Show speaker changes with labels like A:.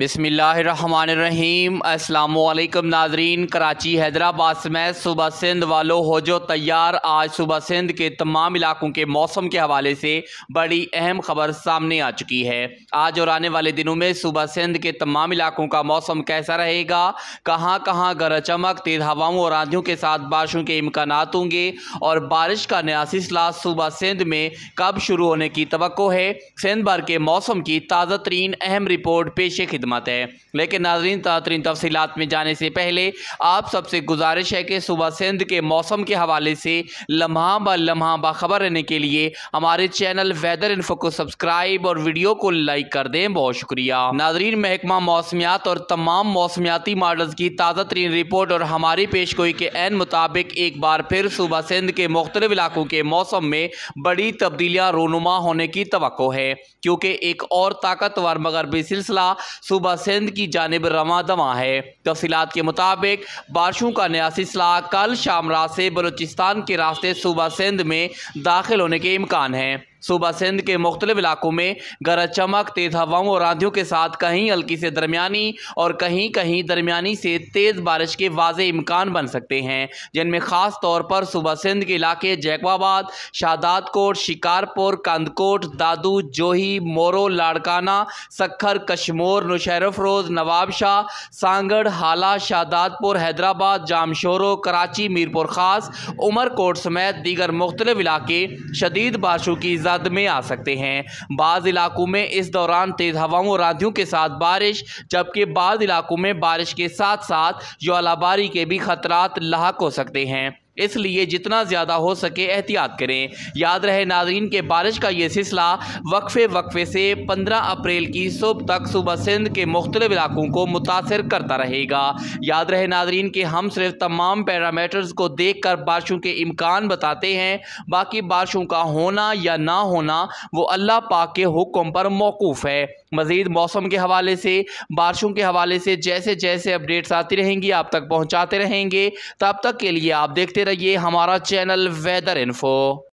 A: बिसमीम अल्लाम नाजरीन, कराची, हैदराबाद समेत सुबह सिंध वालों, हो जो तैयार। आज सुबह सिंध के तमाम इलाकों के मौसम के हवाले से बड़ी अहम खबर सामने आ चुकी है। आज और आने वाले दिनों में सुबह सिंध के तमाम इलाकों का मौसम कैसा रहेगा? कहाँ कहाँ गर चमक, तेज हवाओं और आंधियों के साथ बारिशों के इम्कान होंगे? और बारिश का नया सिलसिला सुबह सिंध में कब शुरू होने की तो है? सिंध भर के मौसम की ताज़ा तरीन अहम रिपोर्ट पेश खिदमत। खिदमत है। लेकिन नाजरीन तरीन तफसीत में जाने से पहले आप सबसे गुजारिश है कि सुबह सिंध के मौसम के हवाले से लम्हा ब लम्हा बाखबर रहने के लिए हमारे चैनल वेदर इन्फो को सब्सक्राइब और वीडियो को लाइक कर दें। बहुत शुक्रिया। नाजरीन, महकमा मौसमियात और तमाम मौसमियाती मॉडल्स की ताज़ा तरीन रिपोर्ट और हमारी पेश गोई के एन मुताबिक एक बार फिर सुबह सिंध के मुख्तलिफ़ इलाकों के मौसम में बड़ी तब्दीलियाँ रोनुमा होने की तो है। क्योंकि एक और ताकतवर मगरबी सिलसिला सूबा सिंध की जानब रवा दवा है। तफसीत के मुताबिक, बारिशों का नया सिलसिला कल शाम रात से बलोचिस्तान के रास्ते सूबा सिंध में दाखिल होने के इम्कान हैं। सूबा सिंध के मुख्तलिफ़ इलाकों में गरज चमक, तेज़ हवाओं और आंधियों के साथ कहीं हल्की से दरमियानी और कहीं कहीं दरमियानी से तेज़ बारिश के वाज इम्कान बन सकते हैं। जिनमें ख़ास तौर पर सूबा सिंध के इलाके जैकवाबाद शादात कोट शिकारपुर, कंदकोट, दादू, जोही, मोरो, लाड़काना, सखर, कश्मोर नुशरफरोज नवाब शाह, सांगड़, हाला, शादातपुर, हैदराबाद, जामशोरो, कराची, मीरपुर ख़ास, उमरकोट समेत दीगर मुख्तलिफ़ इलाके शदीद बारिशों की जद में आ सकते हैं। बाज़ इलाकों में इस दौरान तेज़ हवाओं और आंधियों के साथ बारिश, जबकि बाद इलाकों में बारिश के साथ साथ ज्वालाबारी के भी खतरात लाक हो सकते हैं। इसलिए जितना ज़्यादा हो सके एहतियात करें। याद रहे, नाजरीन के बारिश का ये सिलसिला वक्फे वक्फे से 15 अप्रैल की सुबह तक सुबह सिंध के मुख्तलिफ़ इलाकों को मुतासर करता रहेगा। याद रहे, नाजरीन के हम सिर्फ़ तमाम पैरामीटर्स को देख कर बारिशों के इम्कान बताते हैं। बाकी बारिशों का होना या ना होना, वो अल्लाह पाक के हुक्म पर मौकूफ़ है। मज़ीद मौसम के हवाले से, बारिशों के हवाले से जैसे जैसे अपडेट्स आती रहेंगी, आप तक पहुँचाते रहेंगे। तब तक के लिए आप देखते रहिए हमारा चैनल वेदर इन्फो।